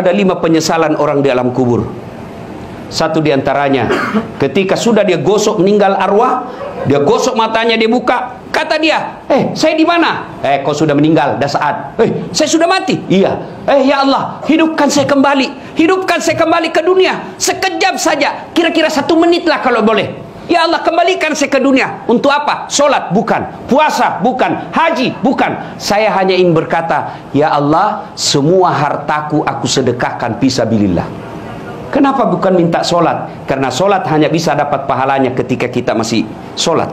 Ada lima penyesalan orang di alam kubur. Satu di antaranya, ketika sudah dia gosok meninggal arwah, dia gosok matanya, dia buka. Kata dia, eh saya di mana? Eh kau sudah meninggal, dah saat. Eh saya sudah mati. Iya. Eh ya Allah, hidupkan saya kembali. Hidupkan saya kembali ke dunia. Sekejap saja, kira-kira satu menit lah kalau boleh. Ya Allah kembalikan saya ke dunia. Untuk apa? Solat bukan. Puasa bukan. Haji bukan. Saya hanya ingin berkata Ya Allah Semua hartaku aku sedekahkan Pisabilillah Kenapa bukan minta solat? Karena solat hanya bisa dapat pahalanya ketika kita masih solat.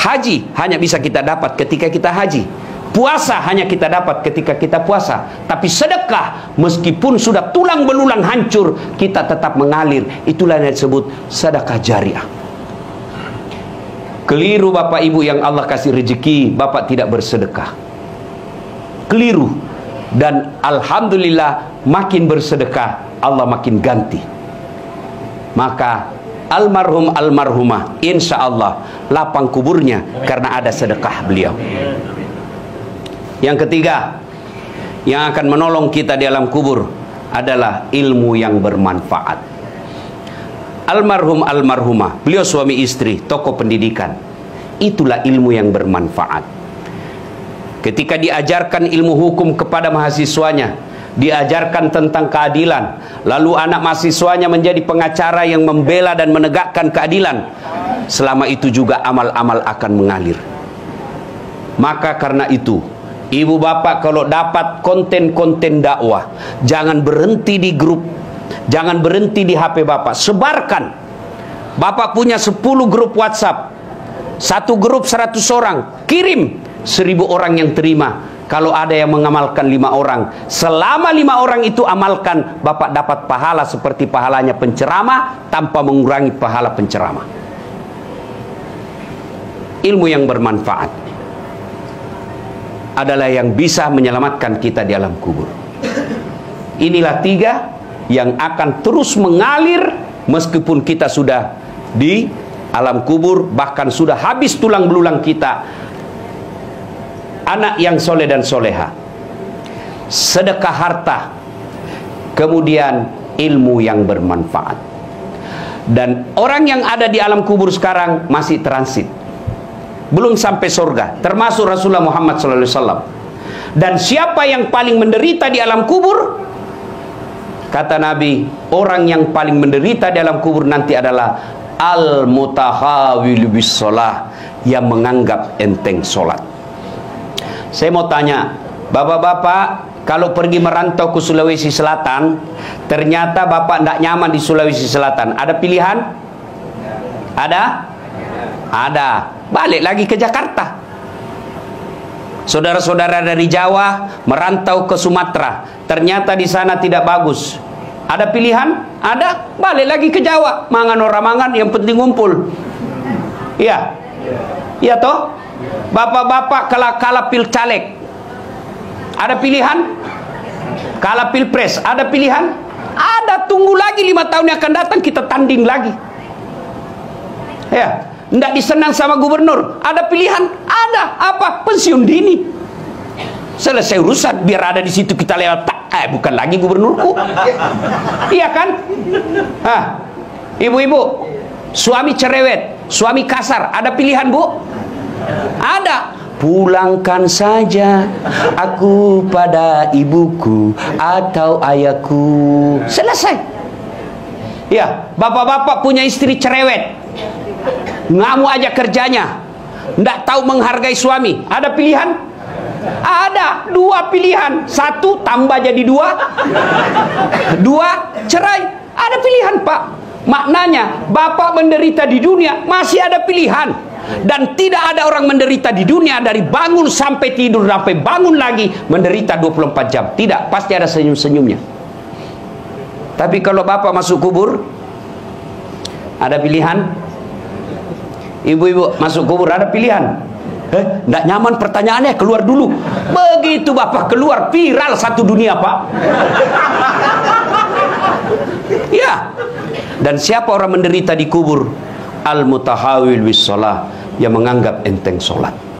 Haji hanya bisa kita dapat ketika kita haji. Puasa hanya kita dapat ketika kita puasa. Tapi sedekah Meskipun sudah tulang belulang hancur Kita tetap mengalir. Itulah yang disebut sedekah jariah Keliru bapak ibu yang Allah kasih rezeki, bapak tidak bersedekah. Keliru. Dan alhamdulillah makin bersedekah, Allah makin ganti. Maka almarhum almarhumah insya Allah lapang kuburnya karena ada sedekah beliau. Yang ketiga, yang akan menolong kita di alam kubur adalah ilmu yang bermanfaat almarhum almarhumah beliau suami istri tokoh pendidikan. Itulah ilmu yang bermanfaat. Ketika diajarkan ilmu hukum kepada mahasiswanya diajarkan tentang keadilan lalu anak mahasiswanya menjadi pengacara yang membela dan menegakkan keadilan selama itu juga amal-amal akan mengalir. Maka karena itu ibu bapak kalau dapat konten-konten dakwah jangan berhenti di grup Jangan berhenti di HP Bapak, sebarkan. Bapak punya 10 grup WhatsApp. Satu grup 100 orang, kirim 1000 orang yang terima. Kalau ada yang mengamalkan lima orang, selama lima orang itu amalkan, Bapak dapat pahala seperti pahalanya penceramah tanpa mengurangi pahala penceramah. Ilmu yang bermanfaat adalah yang bisa menyelamatkan kita di alam kubur. Inilah tiga yang akan terus mengalir meskipun kita sudah di alam kubur bahkan sudah habis tulang belulang kita. Anak yang soleh dan soleha. Sedekah harta. Kemudian ilmu yang bermanfaat. Dan orang yang ada di alam kubur sekarang masih transit. Belum sampai surga termasuk Rasulullah Muhammad SAW dan siapa yang paling menderita di alam kubur Kata Nabi, orang yang paling menderita dalam kubur nanti adalah al-mutahawil bis yang menganggap enteng solat. Saya mau tanya, bapak-bapak kalau pergi merantau ke Sulawesi Selatan, ternyata bapak tidak nyaman di Sulawesi Selatan, ada pilihan? Ada? Ada. Balik lagi ke Jakarta. Saudara-saudara dari Jawa merantau ke Sumatera, ternyata di sana tidak bagus. Ada pilihan? Ada. Balik lagi ke Jawa. Mangan orang mangan, yang penting ngumpul. Iya. Iya toh? Bapak-bapak kalah kalah pil caleg. Ada pilihan? Kalah pilpres, ada pilihan? Ada. Tunggu lagi lima tahun yang akan datang kita tanding lagi. Ya. Tidak disenang sama gubernur. Ada pilihan? Ada. Apa? Pensiun dini. Selesai urusan. Biar ada di situ kita lewat. Eh bukan lagi gubernurku. Iya kan? Ibu-ibu suami cerewet suami kasar ada pilihan bu? Ada. Pulangkan saja aku pada ibuku atau ayahku. Selesai. Ya bapak-bapak punya istri cerewet. Ngamu aja kerjanya. Ndak tahu menghargai suami. Ada pilihan ada dua pilihan. Satu tambah jadi dua. Dua cerai. Ada pilihan pak. Maknanya bapak menderita di dunia masih ada pilihan. Dan tidak ada orang menderita di dunia dari bangun sampai tidur sampai bangun lagi menderita 24 jam. Tidak, pasti ada senyum-senyumnya. Tapi kalau bapak masuk kubur ada pilihan. Ibu-ibu masuk kubur ada pilihan. Eh, nggak nyaman pertanyaannya keluar dulu. Begitu bapak keluar viral satu dunia pak. ya. Dan siapa orang menderita di kubur? Al mutahawil bis yang menganggap enteng solat.